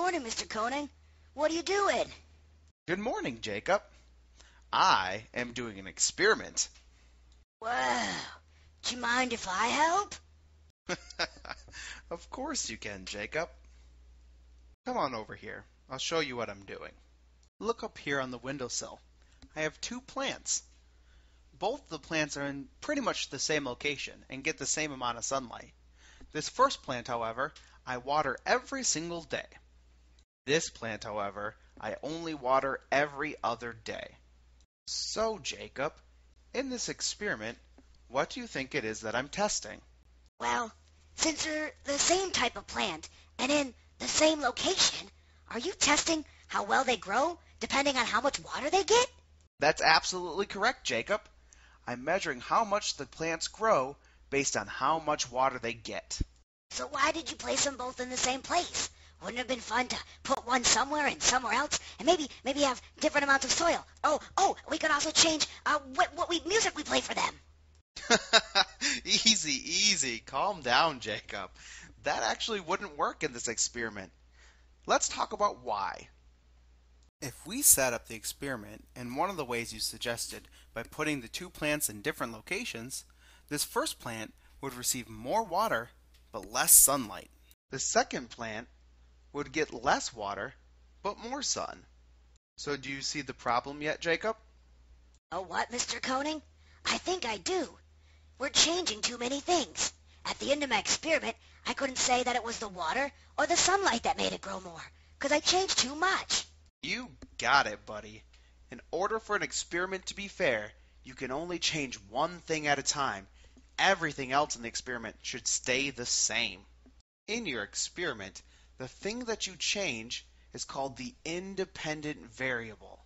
morning, Mr. Koning. What are you doing? Good morning, Jacob. I am doing an experiment. Well, do you mind if I help? of course you can, Jacob. Come on over here. I'll show you what I'm doing. Look up here on the windowsill. I have two plants. Both the plants are in pretty much the same location and get the same amount of sunlight. This first plant, however, I water every single day. This plant, however, I only water every other day. So, Jacob, in this experiment, what do you think it is that I'm testing? Well, since they're the same type of plant and in the same location, are you testing how well they grow depending on how much water they get? That's absolutely correct, Jacob. I'm measuring how much the plants grow based on how much water they get. So why did you place them both in the same place? Wouldn't it have been fun to put one somewhere and somewhere else, and maybe maybe have different amounts of soil? Oh, oh, we could also change uh, what what we music we play for them. easy, easy. Calm down, Jacob. That actually wouldn't work in this experiment. Let's talk about why. If we set up the experiment in one of the ways you suggested by putting the two plants in different locations, this first plant would receive more water but less sunlight. The second plant would get less water but more sun. So do you see the problem yet, Jacob? Oh, what, Mr. Koning? I think I do. We're changing too many things. At the end of my experiment, I couldn't say that it was the water or the sunlight that made it grow more, because I changed too much. You got it, buddy. In order for an experiment to be fair, you can only change one thing at a time. Everything else in the experiment should stay the same. In your experiment, the thing that you change is called the independent variable.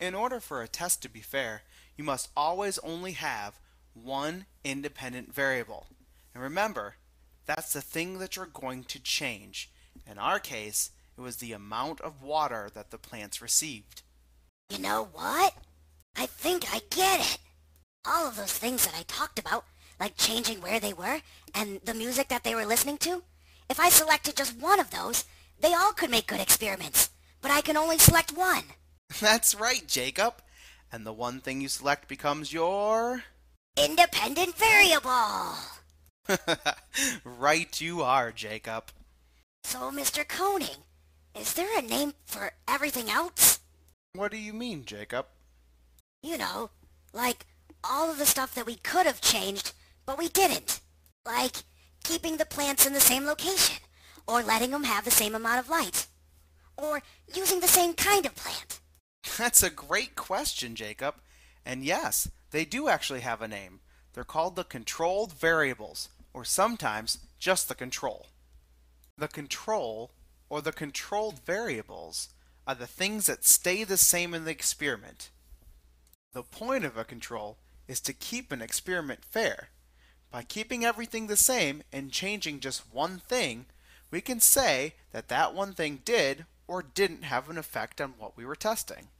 In order for a test to be fair, you must always only have one independent variable. And remember, that's the thing that you're going to change. In our case, it was the amount of water that the plants received. You know what? I think I get it. All of those things that I talked about, like changing where they were and the music that they were listening to, if I selected just one of those, they all could make good experiments. But I can only select one. That's right, Jacob. And the one thing you select becomes your... Independent variable. right you are, Jacob. So, Mr. Koning, is there a name for everything else? What do you mean, Jacob? You know, like all of the stuff that we could have changed, but we didn't. Like keeping the plants in the same location, or letting them have the same amount of light, or using the same kind of plant. That's a great question, Jacob. And yes, they do actually have a name. They're called the controlled variables, or sometimes just the control. The control, or the controlled variables, are the things that stay the same in the experiment. The point of a control is to keep an experiment fair. By keeping everything the same and changing just one thing, we can say that that one thing did or didn't have an effect on what we were testing.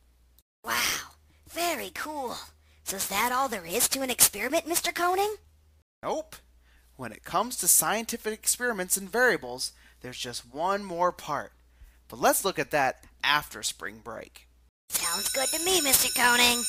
Wow, very cool. So is that all there is to an experiment, Mr. Koning? Nope. When it comes to scientific experiments and variables, there's just one more part. But let's look at that after spring break. Sounds good to me, Mr. Koning.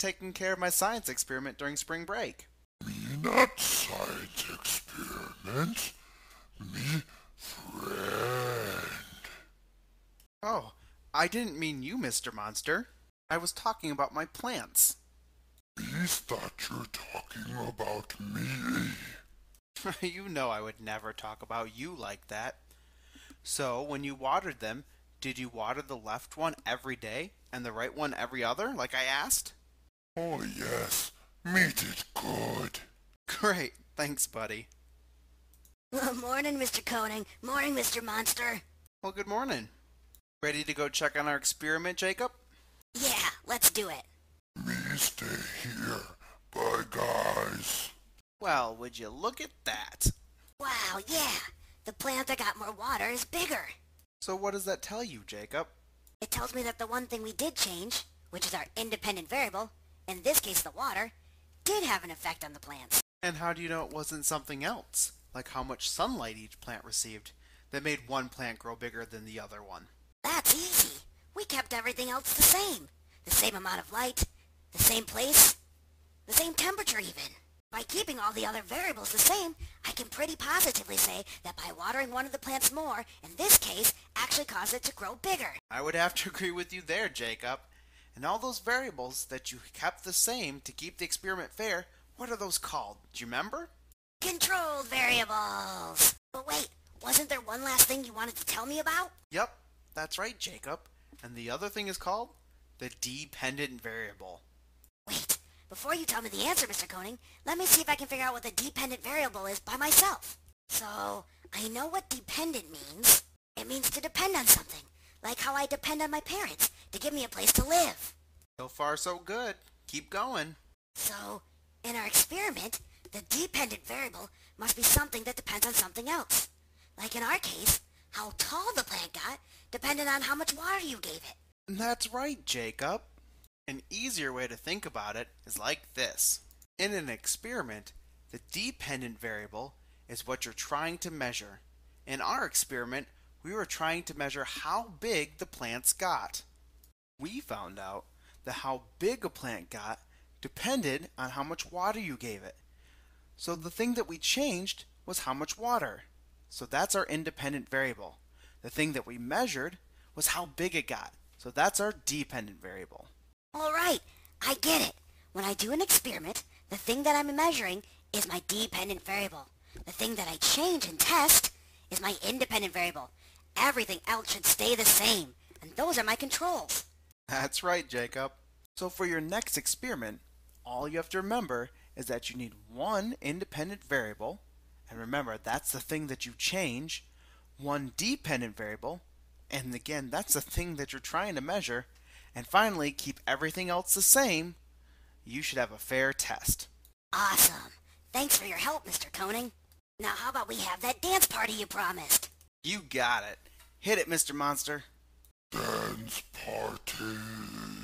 Taking care of my science experiment during spring break. Me not science experiment. Me friend. Oh, I didn't mean you, Mr. Monster. I was talking about my plants. Me thought you're talking about me. you know I would never talk about you like that. So, when you watered them, did you water the left one every day and the right one every other, like I asked? Oh yes, me did good. Great, thanks, buddy. Well, morning, Mr. Koning. Morning, Mr. Monster. Well, good morning. Ready to go check on our experiment, Jacob? Yeah, let's do it. Me stay here. Bye, guys. Well, would you look at that? Wow, yeah. The plant that got more water is bigger. So what does that tell you, Jacob? It tells me that the one thing we did change, which is our independent variable, in this case the water, did have an effect on the plants. And how do you know it wasn't something else, like how much sunlight each plant received, that made one plant grow bigger than the other one? That's easy. We kept everything else the same. The same amount of light, the same place, the same temperature even. By keeping all the other variables the same, I can pretty positively say that by watering one of the plants more, in this case, actually caused it to grow bigger. I would have to agree with you there, Jacob. And all those variables that you kept the same to keep the experiment fair, what are those called? Do you remember? Controlled variables. But wait, wasn't there one last thing you wanted to tell me about? Yep, that's right, Jacob. And the other thing is called the dependent variable. Wait, before you tell me the answer, Mr. Koning, let me see if I can figure out what the dependent variable is by myself. So, I know what dependent means. It means to depend on something, like how I depend on my parents to give me a place to live. So far, so good. Keep going. So, in our experiment, the dependent variable must be something that depends on something else. Like in our case, how tall the plant got depended on how much water you gave it. That's right, Jacob. An easier way to think about it is like this. In an experiment, the dependent variable is what you're trying to measure. In our experiment, we were trying to measure how big the plants got. We found out that how big a plant got depended on how much water you gave it. So the thing that we changed was how much water. So that's our independent variable. The thing that we measured was how big it got. So that's our dependent variable. All right, I get it. When I do an experiment, the thing that I'm measuring is my dependent variable. The thing that I change and test is my independent variable. Everything else should stay the same, and those are my controls. That's right, Jacob. So for your next experiment, all you have to remember is that you need one independent variable, and remember that's the thing that you change, one dependent variable, and again that's the thing that you're trying to measure, and finally keep everything else the same, you should have a fair test. Awesome. Thanks for your help, Mr. Koning. Now how about we have that dance party you promised? You got it. Hit it, Mr. Monster. Dance party.